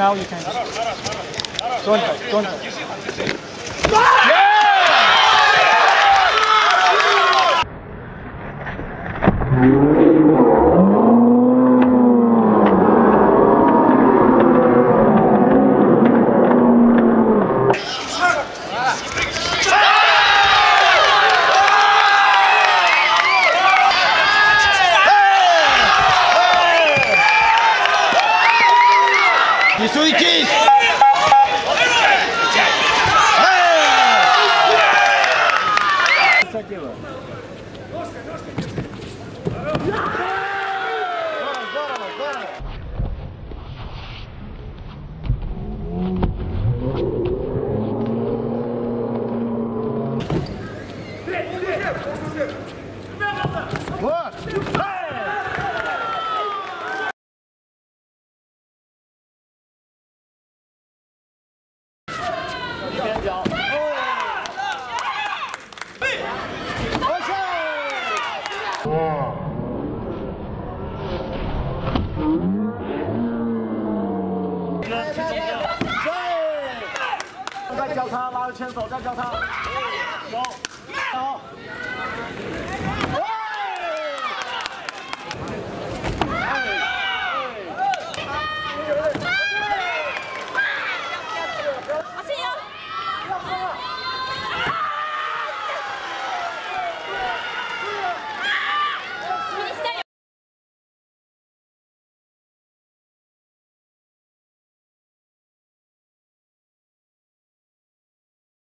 now, you can. Don't fight, don't fight. Yeah! Не суетись! Вот! 再交叉，拉着牵手，再交叉，走。